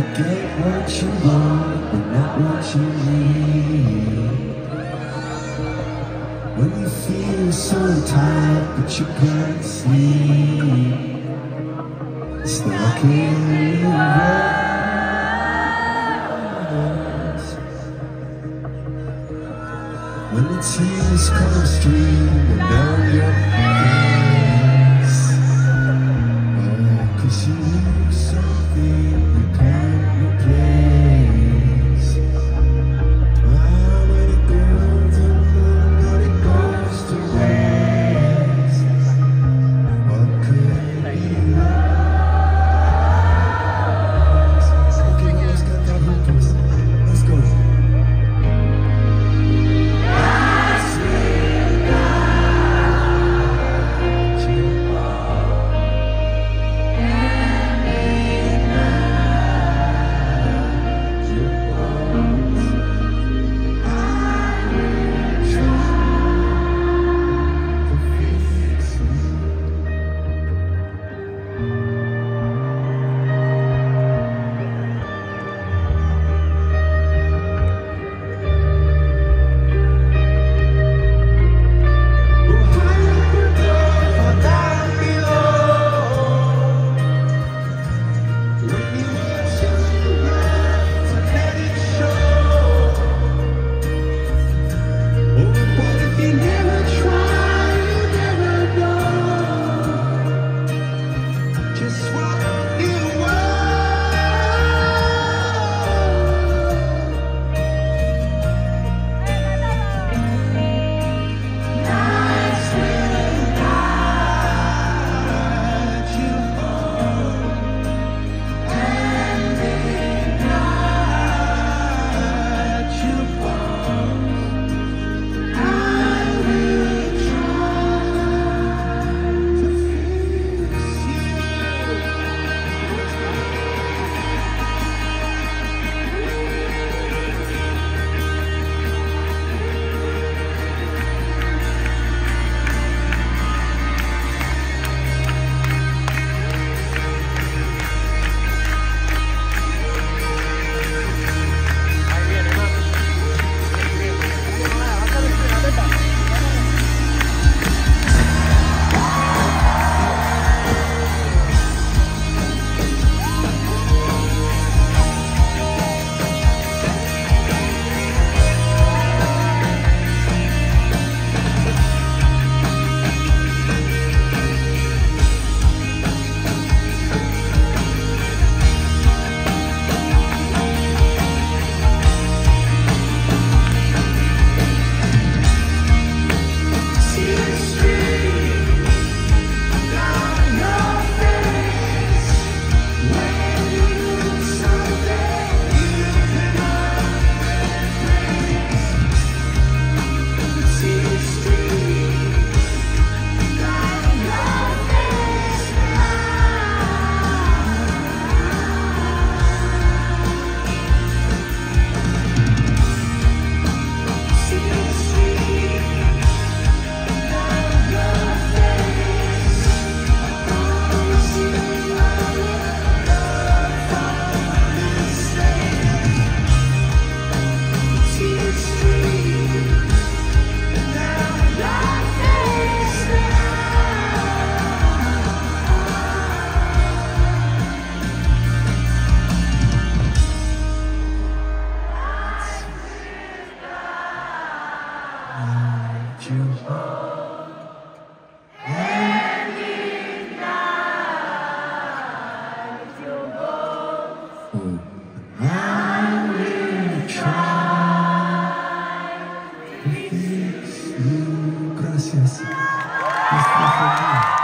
You get what you want, but not what you need. When you feel so tired, but you can't sleep. Stuck in reverse. When the tears come streaming down your face. Will try to fix. Gracias. Gracias.